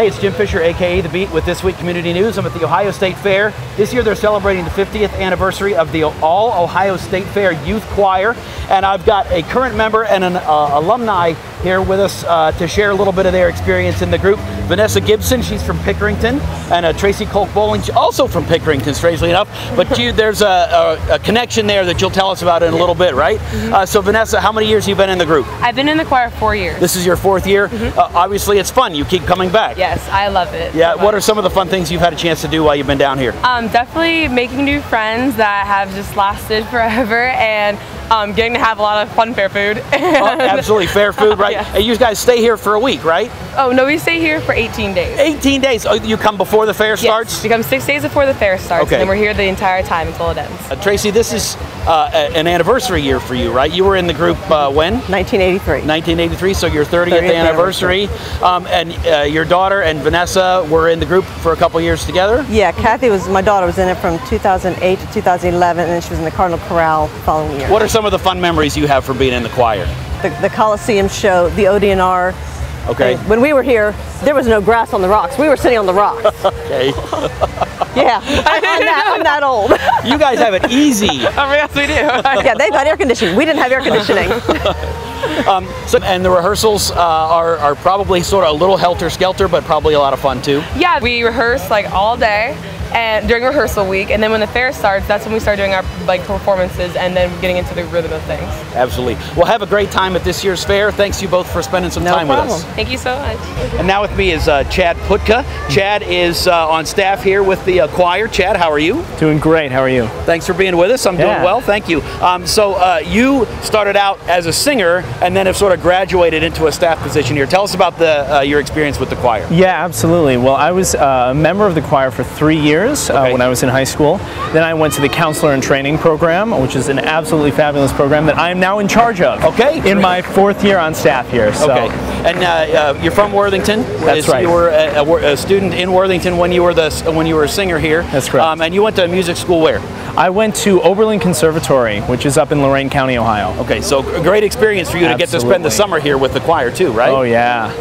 Hey, it's Jim Fisher, aka The Beat, with This Week Community News. I'm at the Ohio State Fair. This year they're celebrating the 50th anniversary of the All Ohio State Fair Youth Choir. And I've got a current member and an uh, alumni here with us uh, to share a little bit of their experience in the group. Vanessa Gibson, she's from Pickerington, and uh, Tracy Kolk Bowling, also from Pickerington, strangely enough. But you, there's a, a, a, connection there that you'll tell us about in a little bit, right? Mm -hmm. so, Vanessa, how many years have you been in the group? I've been in the choir four years. This is your fourth year. Mm -hmm. obviously, it's fun. You keep coming back. Yes, I love it. Yeah. What are some of the fun things you've had a chance to do while you've been down here? Um, definitely making new friends that have just lasted forever, and um, getting to have a lot of fun fair food. oh, absolutely, fair food, right? yeah. And you guys stay here for a week, right? Oh, no, we stay here for 18 days. 18 days? Oh, you come before the fair starts? Yes, we come six days before the fair starts, okay. and we're here the entire time until it ends. Uh, Tracy, this is uh, an anniversary year for you, right? You were in the group uh, when? 1983. 1983, so your 30th, 30th anniversary. anniversary. Um, and uh, your daughter and Vanessa were in the group for a couple years together? Yeah, Kathy was, my daughter was in it from 2008 to 2011, and then she was in the Cardinal Chorale following year. What are some of the fun memories you have from being in the choir? The, the Coliseum show, the ODNR. Okay. And when we were here, there was no grass on the rocks. We were sitting on the rocks. okay. yeah, I'm, I'm, that, I'm, that, old. you guys have it easy. oh, yes, we do. yeah, they've got air conditioning. We didn't have air conditioning. Um, so, and the rehearsals uh, are, are probably sort of a little helter-skelter, but probably a lot of fun too. Yeah, we rehearse like all day and during rehearsal week and then when the fair starts that's when we start doing our like performances and then getting into the rhythm of things. Absolutely. Well have a great time at this year's fair. Thanks you both for spending some no time problem. with us. thank you so much. And now with me is uh, chad putka. Chad is uh, on staff here with the uh, choir. Chad how are you? Doing great. How are you? Thanks for being with us. I'm yeah. doing well. Thank you. Um, so uh, you started out as a singer and then have sort of graduated into a staff position here. Tell us about the uh, your experience with the choir. Yeah absolutely. Well i was uh, a member of the choir for three years okay. when i was in high school. Then I went to the counselor and training program, which is an absolutely fabulous program that I am now in charge of. Okay. In my fourth year on staff here. So. Okay. And uh, uh, you're from Worthington. That's right. You were a, a, a, student in Worthington when you were the when you were a singer here. That's correct. Um, and you went to music school where? I went to Oberlin Conservatory, which is up in Lorain County, Ohio. Okay, so a great experience for you to get to spend the summer here with the choir too, right? Oh yeah.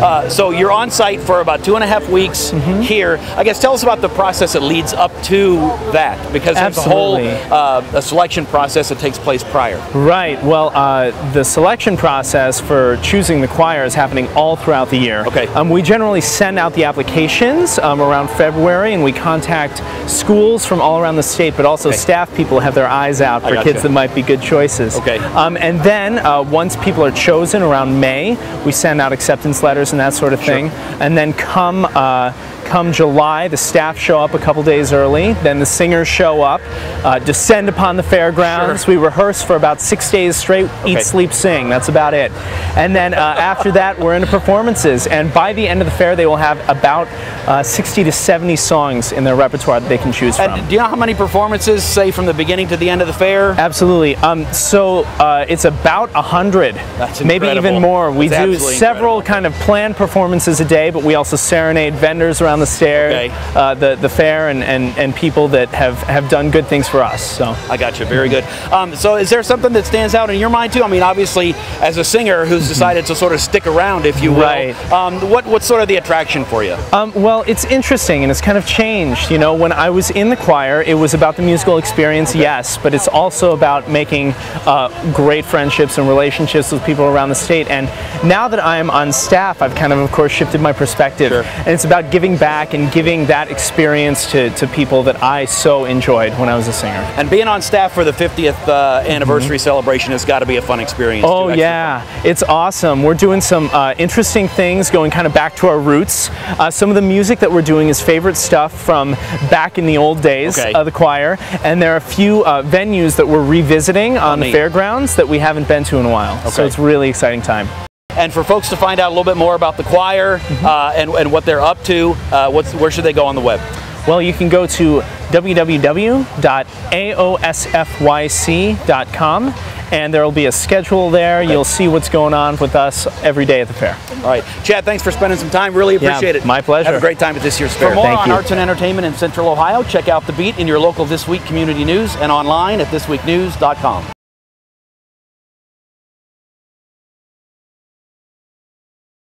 Uh, so you're on site for about two and a half weeks mm-hmm. here. I guess tell us about the process that leads up to that, because there's Absolutely. a whole uh, a selection process that takes place prior. Right. Well, uh, the selection process for choosing the choir is happening all throughout the year. Okay. Um, we generally send out the applications um, around February, and we contact schools from all around the state, but also okay. staff people have their eyes out for kids that might be good choices. Okay. Um, and then uh, once people are chosen around May, we send out acceptance letters and that sort of thing. Sure. And then come uh, Come July, the staff show up a couple days early, then the singers show up, uh, descend upon the fairgrounds. Sure. We rehearse for about six days straight, okay. eat, sleep, sing. That's about it. And then uh, after that, we're into performances. And by the end of the fair, they will have about uh, 60 to 70 songs in their repertoire that they can choose from. And do you know how many performances, say, from the beginning to the end of the fair? Absolutely. Um, so uh, it's about 100, That's maybe even more. We That's do several incredible. kind of planned performances a day, but we also serenade vendors around the stair, okay. uh, the the fair, and, and and people that have have done good things for us. So I got you. Very good. Um, so is there something that stands out in your mind too? I mean, obviously, as a singer who's decided to sort of stick around, if you will, Right. um, what what's sort of the attraction for you? Um, well, it's interesting and it's kind of changed. You know, when I was in the choir, it was about the musical experience, yes, but it's also about making uh, great friendships and relationships with people around the state. And now that I'm on staff, I've kind of, of course, shifted my perspective. Sure. And it's about giving back and giving that experience to, to people that I so enjoyed when I was a singer. And being on staff for the 50th uh, anniversary celebration has got to be a fun experience. Oh too. Yeah, it's awesome. We're doing some uh, interesting things, going kind of back to our roots. Uh, some of the music that we're doing is favorite stuff from back in the old days Okay. of the choir, and there are a few uh, venues that we're revisiting on the fairgrounds that we haven't been to in a while. So it's really exciting time. And for folks to find out a little bit more about the choir Mm-hmm. uh, and, and what they're up to, uh, what's, where should they go on the web? Well, you can go to www.aosfyc.com and there will be a schedule there. You'll see what's going on with us every day at the fair. All right. Chad, thanks for spending some time. Really Yeah, appreciate it. my pleasure. Have a great time at this year's fair. For more Thank on you. arts and entertainment in Central Ohio, check out The Beat in your local This Week community news and online at thisweeknews.com.